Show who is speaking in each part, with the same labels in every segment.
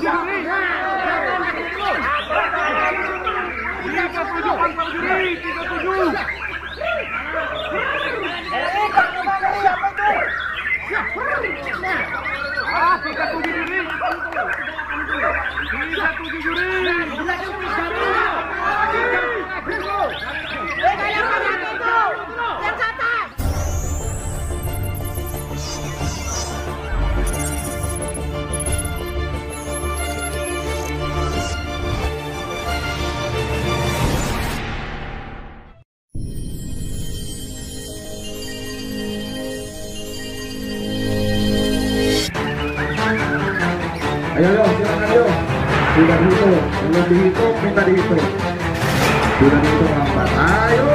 Speaker 1: Come on, Ayo, ayo, silakan ayo. Sudah dihitung, belum dihitung, minta dihitung. Sudah dihitung empat. Ayo.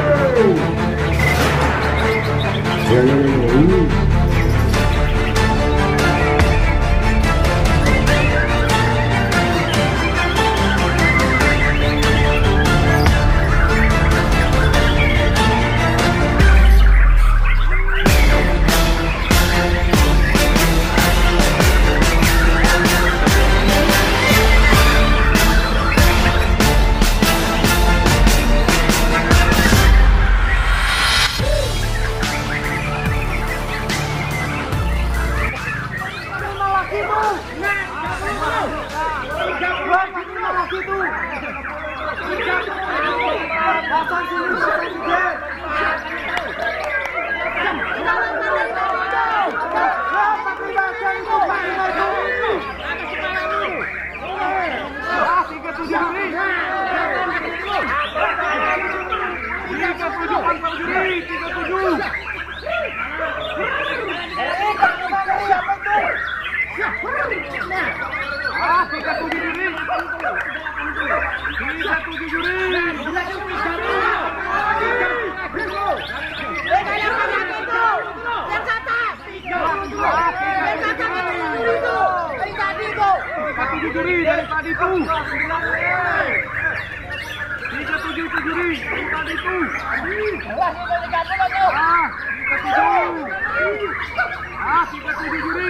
Speaker 1: kakimu. Buang kakimu lagi tiga puluh Ayo, ayo, ayo. ayo.
Speaker 2: Satu juri dari tadi itu. Tiga tujuh itu juri dari tadi itu. Ah, tiga tujuh. Ah, tiga tujuh juri.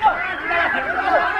Speaker 2: どうぞ。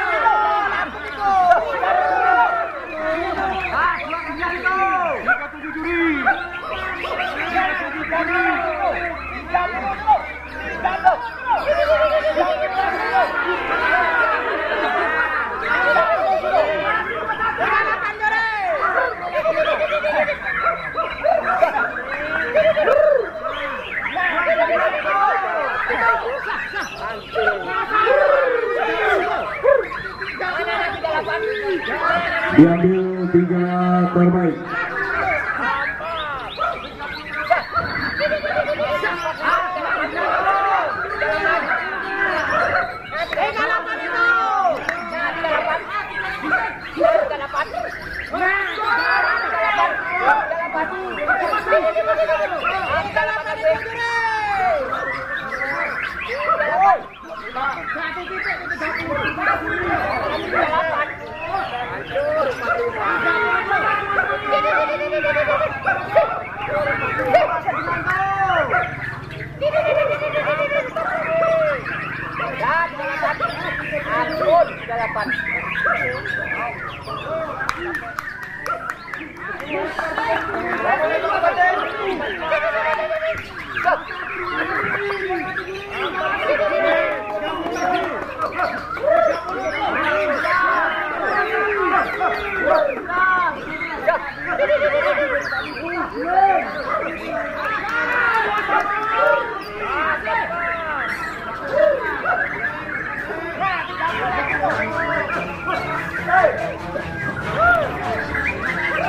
Speaker 2: diambil tiga terbaik Thank
Speaker 1: you. dalapan. Yeah.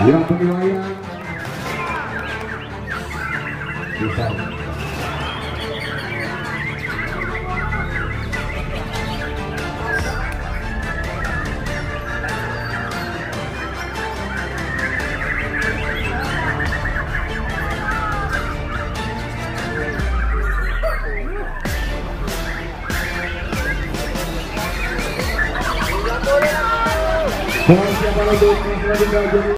Speaker 1: Yang penilaian. Bisa. Siapa lagi selanjutnya jadi